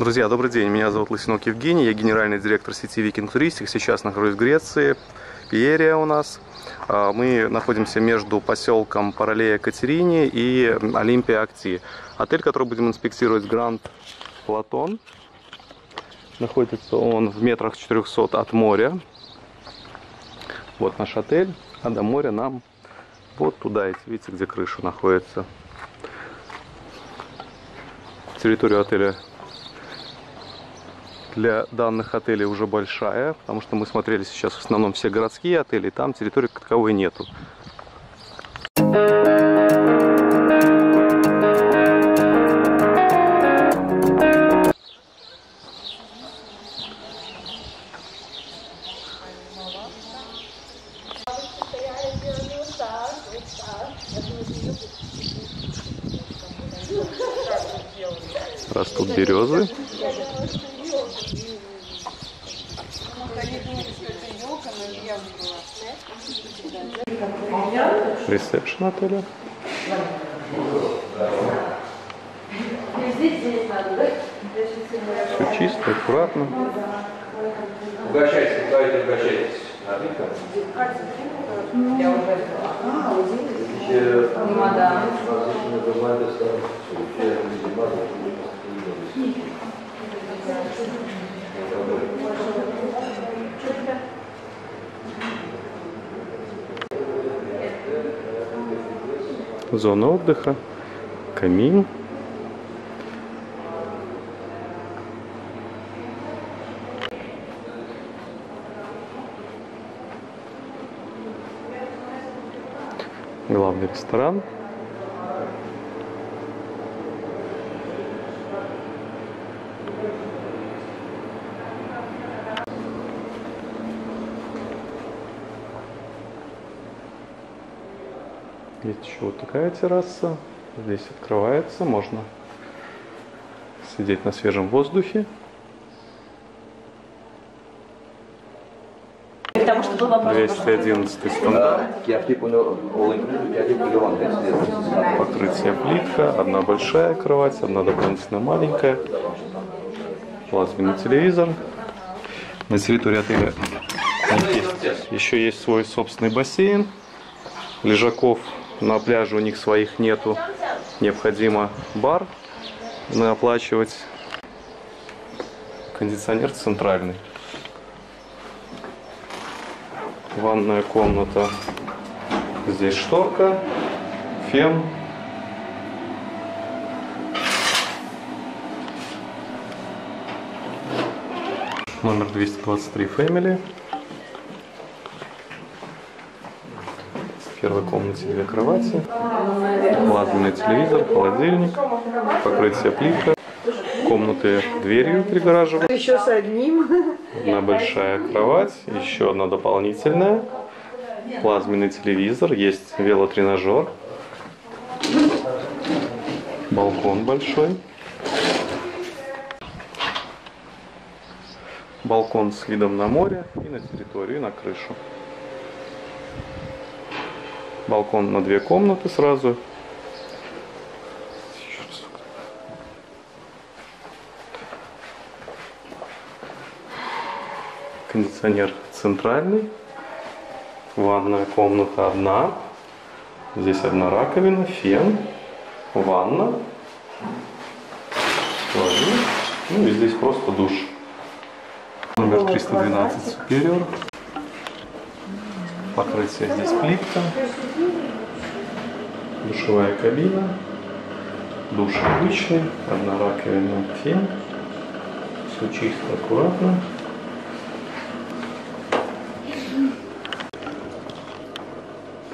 Друзья, добрый день. Меня зовут Лысинок Евгений. Я генеральный директор сети Викинг Туристик. Сейчас нахожусь в Греции. Пиерия у нас. А, Мы находимся между поселком Паралея Катерине и Олимпия Акти. Отель, который будем инспектировать, Гранд Платон. Находится он в метрах 400 от моря. Вот наш отель. А до моря нам вот туда. Видите, где крыша находится. Территория отеля для данных отелей уже большая, потому что мы смотрели сейчас в основном все городские отели, там территории как таковой нету. Растут березы. Ресепшн отеля. Все чисто, аккуратно. Угощайтесь, давайте угощайтесь. Зона отдыха, камин. Главный ресторан. Есть еще вот такая терраса. Здесь открывается, можно сидеть на свежем воздухе. Потому что был вопрос. 211 стандарт. Покрытие плитка, одна большая кровать, одна дополнительно маленькая. Плазменный телевизор. На территории отеля еще есть свой собственный бассейн, лежаков на пляже у них своих нету. Необходимо бар оплачивать. Кондиционер центральный. Ванная комната. Здесь шторка, фен. Номер 223 Family. В первой комнате две кровати, плазменный телевизор, холодильник, покрытие плитка, комнаты дверью перегораживают. Еще с одним. Одна большая кровать, еще одна дополнительная. Плазменный телевизор, есть велотренажер. Балкон большой. Балкон с видом на море и на территорию, и на крышу. Балкон на две комнаты сразу. Кондиционер центральный. Ванная комната одна. Здесь одна раковина, фен, ванна, туалет. Ну и здесь просто душ. Номер 312 Superior. Покрытие здесь плитка. Душевая кабина. Душ обычный. Одна раковина, фен. Все чисто, аккуратно.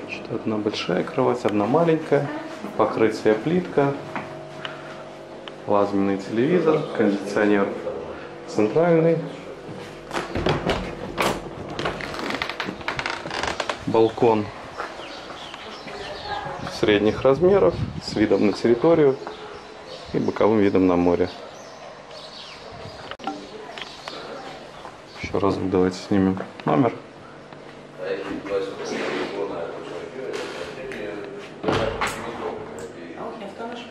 Значит, одна большая кровать, одна маленькая, покрытие плитка, плазменный телевизор, кондиционер центральный, балкон средних размеров с видом на территорию и боковым видом на море. Еще разок давайте снимем номер. Όχι, αυτό να σου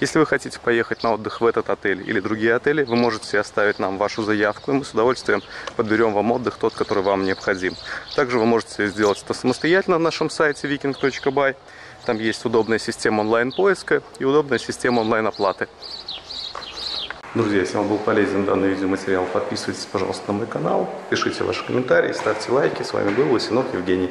Если вы хотите поехать на отдых в этот отель или другие отели, вы можете оставить нам вашу заявку, и мы с удовольствием подберем вам отдых, тот, который вам необходим. Также вы можете сделать это самостоятельно на нашем сайте viking.by. Там есть удобная система онлайн-поиска и удобная система онлайн-оплаты. Друзья, если вам был полезен данный видеоматериал, подписывайтесь, пожалуйста, на мой канал, пишите ваши комментарии, ставьте лайки. С вами был Лысенок Евгений.